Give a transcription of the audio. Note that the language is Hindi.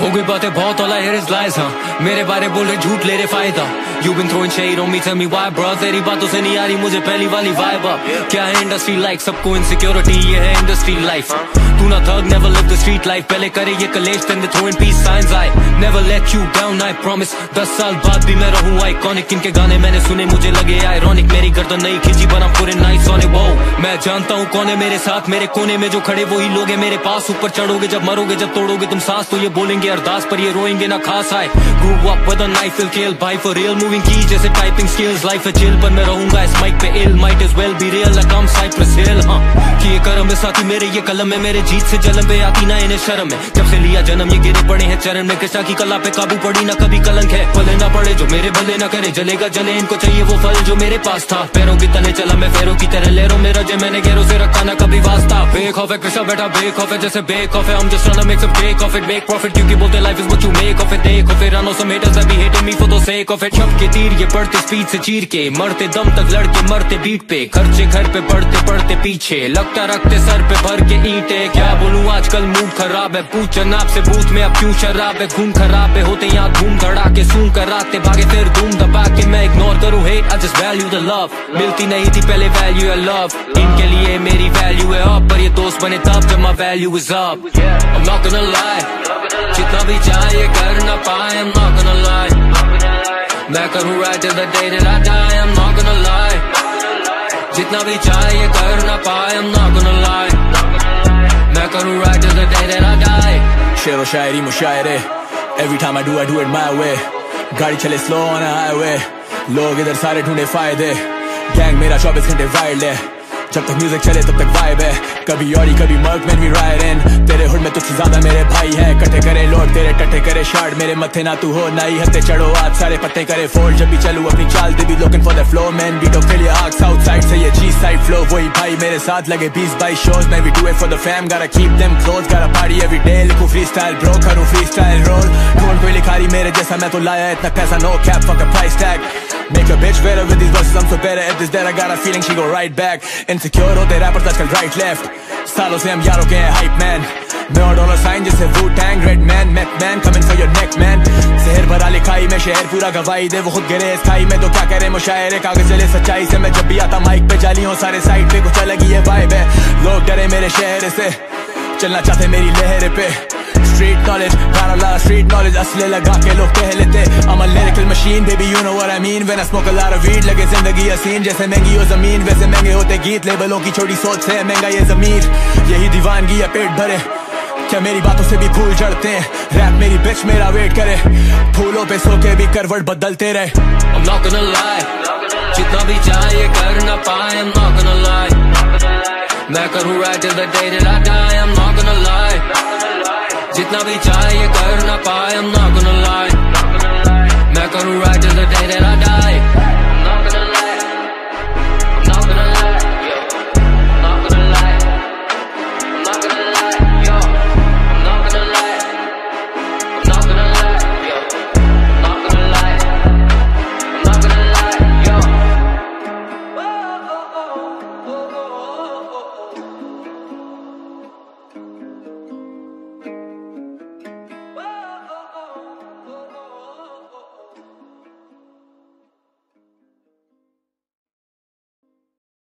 हो गई बातें बहुत all I hear is lies हाँ मेरे बारे बोल रहे झूठ, ले रहे फ़ायदा। You been throwing shade on me, tell me why bro तेरी बातों से नहीं आ रही मुझे पहली वाली vibe up क्या है इंडस्ट्री लाइक सबको इनसिक्योरिटी ये है इंडस्ट्री लाइफ तू ना थग never live the street life पहले करे ये कलेश, then they throwing peace signs, I never let you down, I promise दस साल बाद भी मैं रहूँ iconic इनके गाने मैंने सुने, मुझे लगे ironic मेरी गर्दन नहीं खींची पर पूरे nice on it मैं जानता हूँ कौन है मेरे साथ, मेरे कोने में जो खड़े, वही लोग हैं मेरे पास। ऊपर चढ़ोगे, जब मरोगे, जब तोड़ोगे, तुम सांस तो ये बोलेंगे अरदास, पर ये रोएँगे ना खास आए grew up with a knife will kill. भाई for real, moving की जैसे typing skills. Life है chill पर मैं रहूँगा इस mic पे ill. Might as well be real, like I'm Cypress Hill हाँ कि ये करम है साथी मेरे, ये कलम है मेरे, जीत से जलम पे आती ना इन्हें शर्म है। जब से लिया जन्म, ये गिरे पड़े हैं चरण में। कृष्णा की कला पे काबू पड़ी ना कभी कलंक है। पले ना पड़े, जो मेरे भले ना करे, जलेगा जले। इनको चाहिए वो फल जो मेरे पास था। पैरों की तले चला मैं फेरों की तरह लेरो मेरा जे मैंने गैरों से रखा ना कभी वास्ता। बेक ऑफ़ है कृष्णा, बैठा बेक ऑफ़ है, जैसे बेक ऑफ़ है। हम just make some cake of it make profit क्योंकि बोलते life is what you make of it take of it I know some haters have be hating me for the sake of it के तीर ये पड़ते स्पीड से चीर के। मरते दम तक लड़के मरते बीट पे। खर्चे घर पे पड़ते पड़ते पीछे। लगता रखते सर पे भर के ईंटे। क्या बोलूँ, आजकल मूड खराब है। पूछ जनाब से बूथ में अब क्यों शराब है? खून खराब है, होते यहाँ धूम धड़ा के सूं कराते भागे, फिर धूम दबा के मैं इग्नोर करूँ hate I just value the love मिलती नहीं थी पहले वैल्यू है लव इनके लिए मेरी वैल्यू है अप पर ये दोस्त बने तब जब my value is up I'm not gonna lie जितना भी चाहिए मैं करूँ till the day that I die, I'm not gonna lie. जितना भी चाहिए कर ना पाए, I'm not gonna lie. मैं करूँ right till the day that I die. शेर व शायरी मुशायरे, Every time I do I do it my way. गाड़ी चले slow on a highway. लोग इधर सारे ढूंढे फ़ायदे. गैंग मेरा 24 घंटे वाइल्ड है. जब तक म्यूज़िक चले, तब तक वाइब है. कभी ऑडी कभी मर्क वी राइड इन तेरे हुड में तुझसे ज़्यादा मेरे भाई है. कटे करे लोड पत्ते करे शार्ट मेरे मथे ना तू हो ना ही हते चढ़ो आज सारे पत्ते करे फोल्ड जब भी चलू अपनी चाल they be looking for the flow man B डो फिल आग साउथ साइड से ये जी साइड फ्लो वही भाई मेरे साथ लगे 20 बाई शोज़ मैं we do for the fam गारा कीप देम क्लोज गारा पार्टी एवरी डे लिखू फ्री स्टाइल ब्रो करू फ्री स्टाइल रोल कौन कोई लिखारी मेरे जैसा मैं तो लाया इतना पैसा no cap fuck a price tag Make a bitch better with these verses, I'm so better at this that I got a feeling she go right back. Insecure, oh, all the rappers that can right left. Salo Sam, y'all okay, hype man. और डॉलर साइन जैसे Wu Tang Red Man Meth Man coming for your neck man. शहर भरा लिखाई में शहर पूरा गवाही दे वो खुद गिरे इस खाई में। तो क्या करे मुशायरे कागज़ चले सच्चाई से मैं जब भी आता माइक पे जाली हूँ सारे साइड पे कुछ अलग ही ये vibe है। लोग डरे मेरे शहर से चलना चाहते मेरी लहर पे। Street knowledge of street knowledge असले लगा के लोग कह लेते a lyrical machine, baby you know what I mean. When I smoke a lot of weed, लगे ज़िंदगी हसीन जैसे महँगी हो ज़मीन। वैसे महँगे होते गीत लेबलों की छोटी सोच से महँगा ये जमीर यही दीवानगी है पेट भरे। क्या मेरी बातों से भी फूल जड़ते हैं? रैप मेरी बिच मेरा वेट करे। फूलों पे सो के भी करवट बदलते रहे। I'm not gonna lie, जितना भी चाहिए कर ना पाए, I'm not gonna lie मैं करूँ right till the day that I die, I'm not gonna lie जितना भी चाहिए कर ना पाए